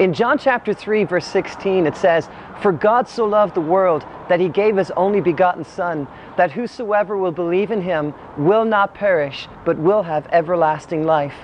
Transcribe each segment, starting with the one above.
In John chapter 3, verse 16, it says, For God so loved the world that he gave his only begotten Son, that whosoever will believe in him will not perish, but will have everlasting life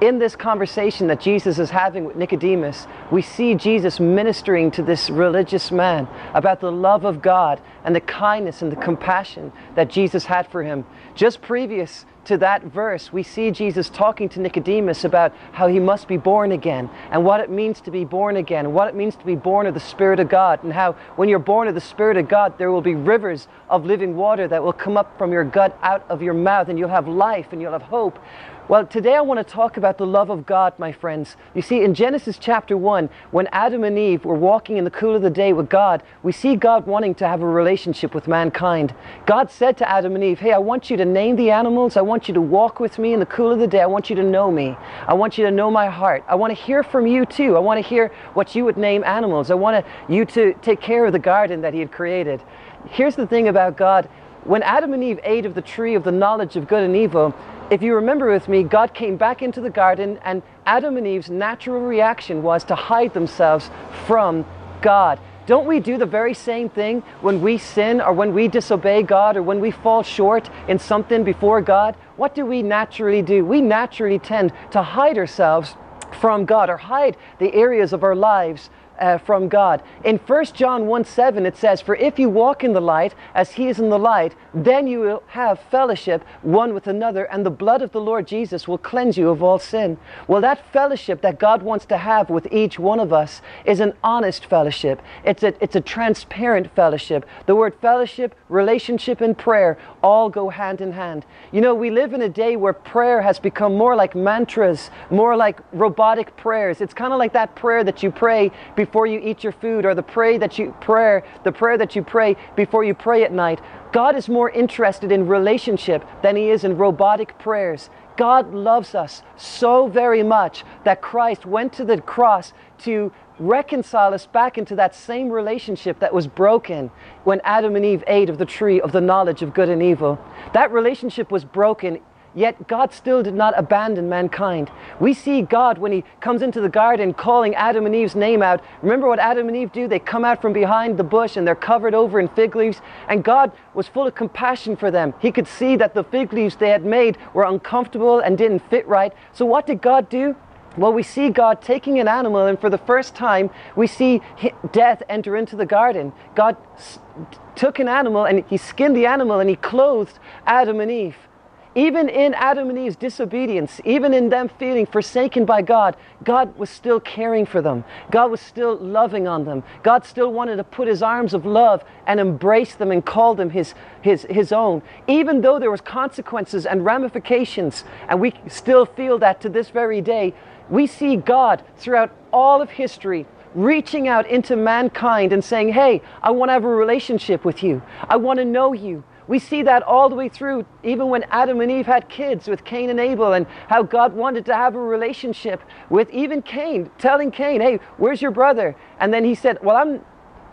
in this conversation that Jesus is having with Nicodemus, we see Jesus ministering to this religious man about the love of God and the kindness and the compassion that Jesus had for him. Just previous to that verse, we see Jesus talking to Nicodemus about how he must be born again and what it means to be born again, and what it means to be born of the Spirit of God, and how when you're born of the Spirit of God, there will be rivers of living water that will come up from your gut out of your mouth, and you'll have life and you'll have hope. Well, today I want to talk about the love of God, my friends. You see, in Genesis chapter 1, when Adam and Eve were walking in the cool of the day with God, we see God wanting to have a relationship with mankind. God said to Adam and Eve, Hey, I want you to name the animals. I want you to walk with me in the cool of the day. I want you to know me. I want you to know my heart. I want to hear from you too. I want to hear what you would name animals. I want you to take care of the garden that He had created. Here's the thing about God when Adam and Eve ate of the tree of the knowledge of good and evil, if you remember with me, God came back into the garden, and Adam and Eve's natural reaction was to hide themselves from God. Don't we do the very same thing when we sin or when we disobey God or when we fall short in something before God? What do we naturally do? We naturally tend to hide ourselves from God or hide the areas of our lives uh, from God. In 1 John 1 7, it says, For if you walk in the light as he is in the light, then you will have fellowship one with another, and the blood of the Lord Jesus will cleanse you of all sin. Well, that fellowship that God wants to have with each one of us is an honest fellowship, it's a, it's a transparent fellowship. The word fellowship, relationship, and prayer all go hand in hand. You know, we live in a day where prayer has become more like mantras, more like robotic prayers. It's kind of like that prayer that you pray before you eat your food or the pray that you prayer, the prayer that you pray before you pray at night. God is more interested in relationship than he is in robotic prayers. God loves us so very much that Christ went to the cross to reconcile us back into that same relationship that was broken when Adam and Eve ate of the tree of the knowledge of good and evil. That relationship was broken Yet God still did not abandon mankind. We see God when He comes into the garden calling Adam and Eve's name out. Remember what Adam and Eve do? They come out from behind the bush and they're covered over in fig leaves. And God was full of compassion for them. He could see that the fig leaves they had made were uncomfortable and didn't fit right. So what did God do? Well, we see God taking an animal, and for the first time, we see death enter into the garden. God took an animal and He skinned the animal and He clothed Adam and Eve. Even in Adam and Eve's disobedience, even in them feeling forsaken by God, God was still caring for them. God was still loving on them. God still wanted to put his arms of love and embrace them and call them his, his, his own. Even though there was consequences and ramifications, and we still feel that to this very day, we see God throughout all of history reaching out into mankind and saying, Hey, I want to have a relationship with you. I want to know you. We see that all the way through, even when Adam and Eve had kids with Cain and Abel, and how God wanted to have a relationship with even Cain, telling Cain, Hey, where's your brother? And then he said, Well, I'm.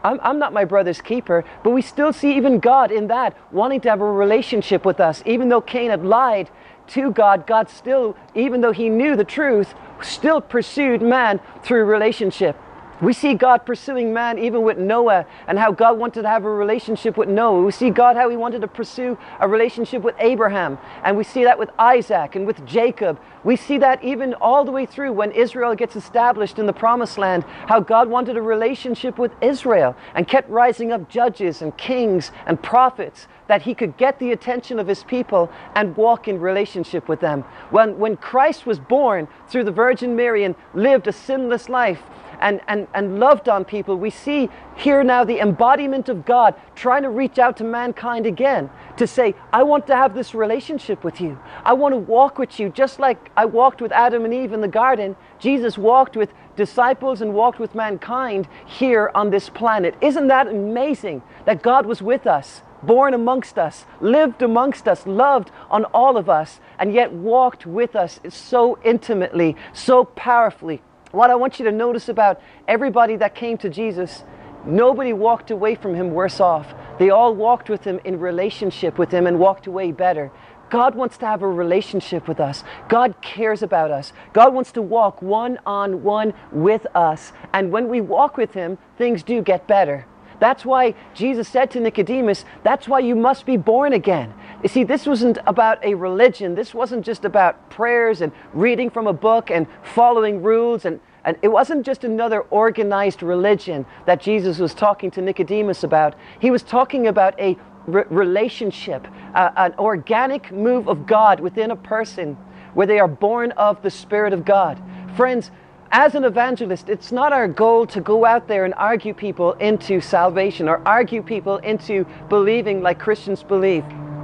I'm, I'm not my brother's keeper, but we still see even God in that, wanting to have a relationship with us. Even though Cain had lied to God, God still, even though he knew the truth, still pursued man through relationship. We see God pursuing man even with Noah and how God wanted to have a relationship with Noah. We see God how he wanted to pursue a relationship with Abraham. And we see that with Isaac and with Jacob. We see that even all the way through when Israel gets established in the promised land, how God wanted a relationship with Israel and kept rising up judges and kings and prophets that he could get the attention of his people and walk in relationship with them. When, when Christ was born through the Virgin Mary and lived a sinless life, and, and, and loved on people, we see here now the embodiment of God trying to reach out to mankind again to say, I want to have this relationship with you. I want to walk with you just like I walked with Adam and Eve in the garden. Jesus walked with disciples and walked with mankind here on this planet. Isn't that amazing that God was with us? born amongst us, lived amongst us, loved on all of us, and yet walked with us so intimately, so powerfully, what I want you to notice about everybody that came to Jesus, nobody walked away from him worse off. They all walked with him in relationship with him and walked away better. God wants to have a relationship with us. God cares about us. God wants to walk one on one with us. And when we walk with Him, things do get better. That's why Jesus said to Nicodemus, That's why you must be born again. You see, this wasn't about a religion. This wasn't just about prayers and reading from a book and following rules. And, and it wasn't just another organized religion that Jesus was talking to Nicodemus about. He was talking about a re- relationship, uh, an organic move of God within a person where they are born of the Spirit of God. Friends, as an evangelist, it's not our goal to go out there and argue people into salvation or argue people into believing like Christians believe.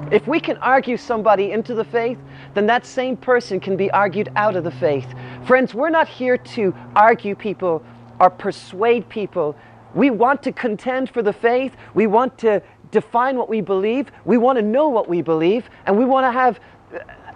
If we can argue somebody into the faith, then that same person can be argued out of the faith. Friends, we're not here to argue people or persuade people. We want to contend for the faith. We want to define what we believe. We want to know what we believe. And we want to have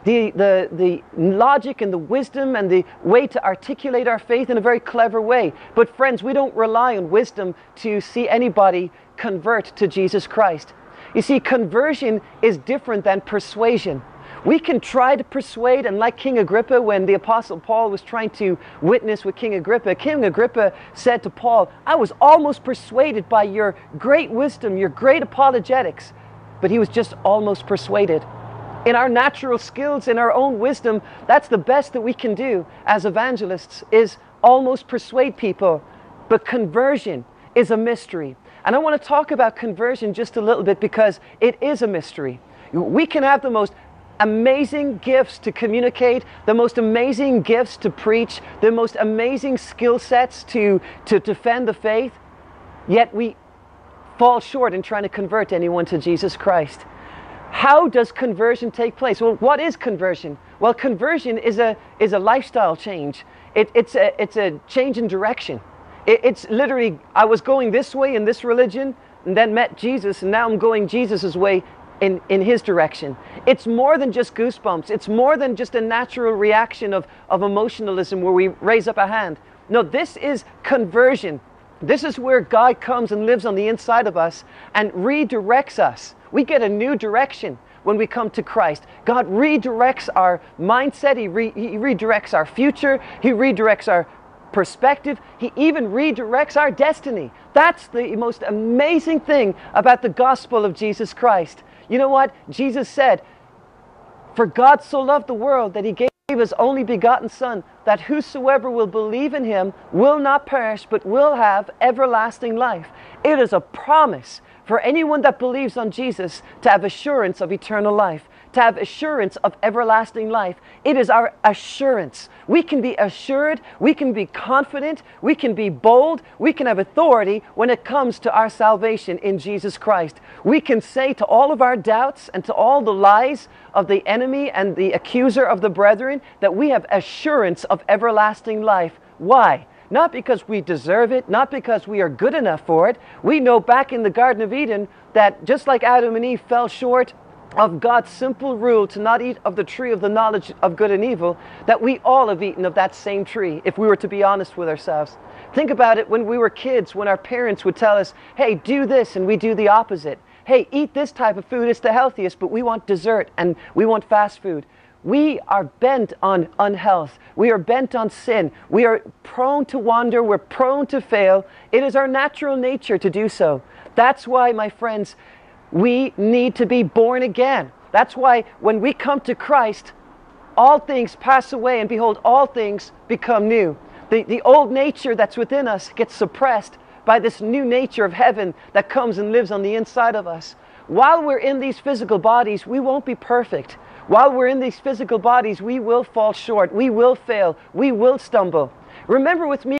the, the, the logic and the wisdom and the way to articulate our faith in a very clever way. But, friends, we don't rely on wisdom to see anybody convert to Jesus Christ. You see, conversion is different than persuasion. We can try to persuade, and like King Agrippa, when the Apostle Paul was trying to witness with King Agrippa, King Agrippa said to Paul, I was almost persuaded by your great wisdom, your great apologetics. But he was just almost persuaded in our natural skills, in our own wisdom, that's the best that we can do as evangelists is almost persuade people. But conversion is a mystery. And I want to talk about conversion just a little bit because it is a mystery. We can have the most amazing gifts to communicate, the most amazing gifts to preach, the most amazing skill sets to, to defend the faith, yet we fall short in trying to convert anyone to Jesus Christ. How does conversion take place? Well, what is conversion? Well, conversion is a, is a lifestyle change. It, it's, a, it's a change in direction. It, it's literally, I was going this way in this religion and then met Jesus, and now I'm going Jesus' way in, in his direction. It's more than just goosebumps. It's more than just a natural reaction of, of emotionalism where we raise up a hand. No, this is conversion. This is where God comes and lives on the inside of us and redirects us. We get a new direction when we come to Christ. God redirects our mindset, He, re- he redirects our future, He redirects our perspective, He even redirects our destiny. That's the most amazing thing about the gospel of Jesus Christ. You know what? Jesus said, For God so loved the world that He gave his only begotten Son, that whosoever will believe in him will not perish, but will have everlasting life. It is a promise for anyone that believes on Jesus to have assurance of eternal life, to have assurance of everlasting life. It is our assurance. We can be assured, we can be confident, we can be bold, we can have authority when it comes to our salvation in Jesus Christ. We can say to all of our doubts and to all the lies of the enemy and the accuser of the brethren that we have assurance of everlasting life. Why? Not because we deserve it, not because we are good enough for it. We know back in the Garden of Eden that just like Adam and Eve fell short of God's simple rule to not eat of the tree of the knowledge of good and evil, that we all have eaten of that same tree, if we were to be honest with ourselves. Think about it when we were kids, when our parents would tell us, hey, do this, and we do the opposite. Hey, eat this type of food, it's the healthiest, but we want dessert and we want fast food. We are bent on unhealth. We are bent on sin. We are prone to wander. We're prone to fail. It is our natural nature to do so. That's why, my friends, we need to be born again. That's why when we come to Christ, all things pass away, and behold, all things become new. The, the old nature that's within us gets suppressed by this new nature of heaven that comes and lives on the inside of us. While we're in these physical bodies, we won't be perfect. While we're in these physical bodies, we will fall short, we will fail, we will stumble. Remember with me